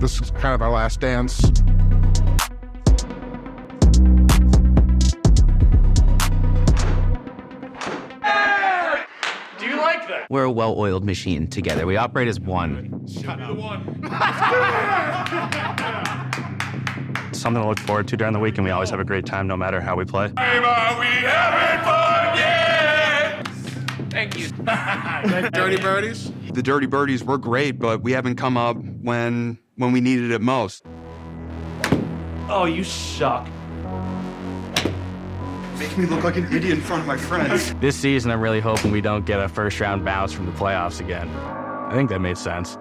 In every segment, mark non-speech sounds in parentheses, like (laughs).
this is kind of our last dance. Do you like that? We're a well oiled machine together. We operate as one. (laughs) Something to look forward to during the week, and we always have a great time no matter how we play. we having fun, Thank you. (laughs) Dirty Birdies? The Dirty Birdies were great, but we haven't come up when when we needed it most. Oh, you suck. Make me look like an idiot in front of my friends. (laughs) This season, I'm really hoping we don't get a first round bounce from the playoffs again. I think that made sense.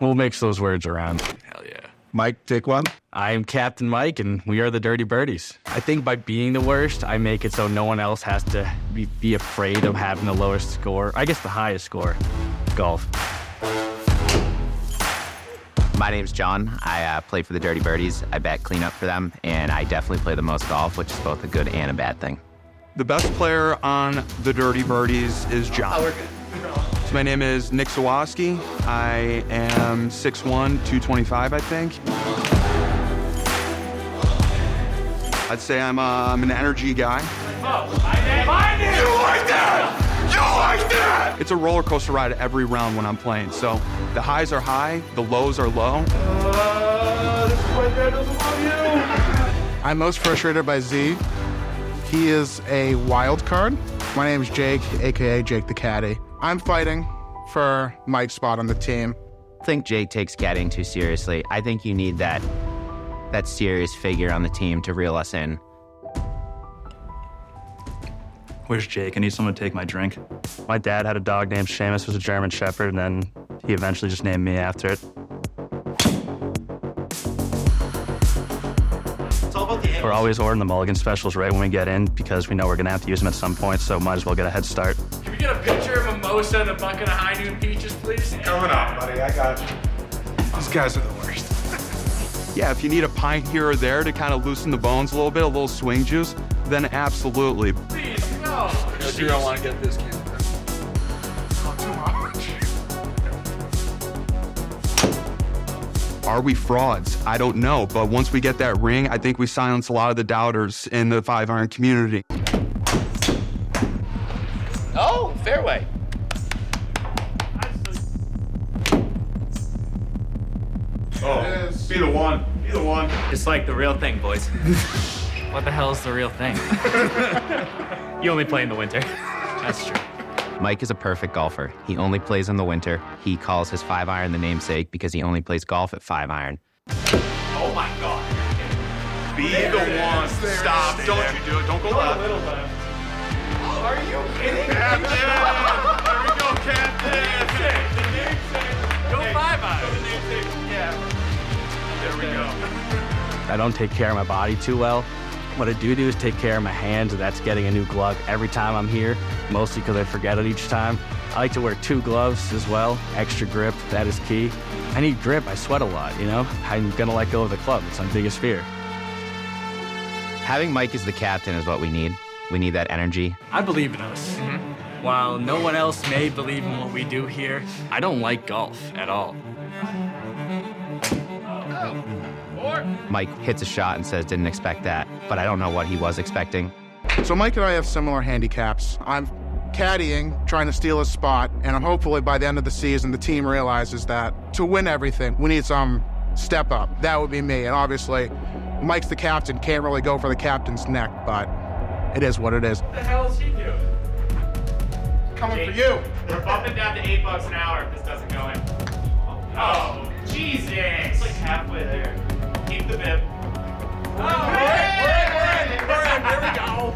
We'll mix those words around. Hell yeah. Mike, take one. I am Captain Mike, and we are the Dirty Birdies. I think by being the worst, I make it so no one else has to be, be afraid of having the lowest score. I guess the highest score. Golf. My name's John. I uh, play for the Dirty Birdies. I bat cleanup for them, and I definitely play the most golf, which is both a good and a bad thing. The best player on the Dirty Birdies is John. So my name is Nick Sawaski. I am 6'1", 225, I think. I'd say I'm, uh, I'm an energy guy. It's a roller coaster ride every round when I'm playing. So the highs are high, the lows are low. I'm most frustrated by Z. He is a wild card. My name is Jake, aka Jake the Caddy. I'm fighting for Mike's spot on the team. I think Jake takes caddying too seriously. I think you need that that serious figure on the team to reel us in. Where's Jake? I need someone to take my drink. My dad had a dog named Seamus, was a German Shepherd, and then he eventually just named me after it. We're always ordering the mulligan specials right when we get in because we know we're gonna have to use them at some point, so might as well get a head start. Can we get a picture of mimosa and a bucket of high noon peaches, please? Coming up, buddy. I got you. These guys are the worst. (laughs) Yeah, if you need a pint here or there to kind of loosen the bones a little bit, a little swing juice, then absolutely. Please, no. You don't want to get this camera. Not too much. Are we frauds? I don't know. But once we get that ring, I think we silence a lot of the doubters in the five iron community. Oh, fairway. Oh, Be the one. Be the one. It's like the real thing, boys. (laughs) what the hell is the real thing? (laughs) you only play in the winter. (laughs) That's true. Mike is a perfect golfer. He only plays in the winter. He calls his five iron the namesake because he only plays golf at five iron. Oh my god. Be the one. Stop. Don't you do it. Don't go left. Are you kidding? Captain. (laughs) There we go, Captain. The namesake. Go five iron. There we go. I don't take care of my body too well. What I do do is take care of my hands, and that's getting a new glove every time I'm here, mostly because I forget it each time. I like to wear two gloves as well, extra grip, that is key. I need grip, I sweat a lot, you know? I'm gonna let go of the club, it's my biggest fear. Having Mike as the captain is what we need. We need that energy. I believe in us. Mm-hmm. While no one else may believe in what we do here, I don't like golf at all. Mike hits a shot and says, didn't expect that, but I don't know what he was expecting. So Mike and I have similar handicaps. I'm caddying, trying to steal a spot, and I'm hopefully by the end of the season, the team realizes that to win everything, we need some step up. That would be me. And obviously, Mike's the captain, can't really go for the captain's neck, but it is what it is. What the hell is he doing? Coming for you. We're bumping down to eight bucks an hour if this doesn't go in. Oh, Jesus! It's like halfway there. Keep the bib. Oh, we're in, we're in, we're in, we're in. Here we go.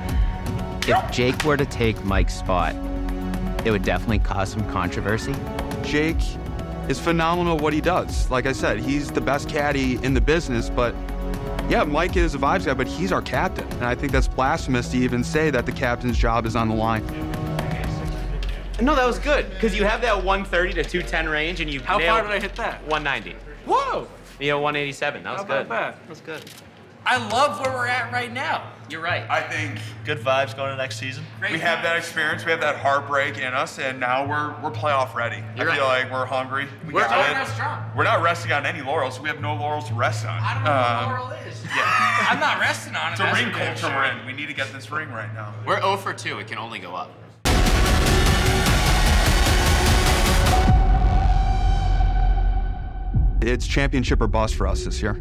If Jake were to take Mike's spot, it would definitely cause some controversy. Jake is phenomenal at what he does. Like I said, he's the best caddy in the business, but yeah, Mike is a vibes guy, but he's our captain. And I think that's blasphemous to even say that the captain's job is on the line. No, that was good because you have that 130 to 210 range, and you How nailed far did I hit that? 190. Whoa! You know, 187. That was How good. about that? That was good. I love where we're at right now. You're right. I think Good vibes going to next season. Great we have that experience, we have that heartbreak in us, and now we're we're playoff ready. You're I feel like we're hungry. We We're got starting out strong. We're not resting on any laurels. We have no laurels to rest on. I don't know Um, what Laurel is. yeah. I'm not resting on it. It's a ring culture sure. we're in. We need to get this ring right now. We're 0 for 2. It can only go up. It's championship or bust for us this year.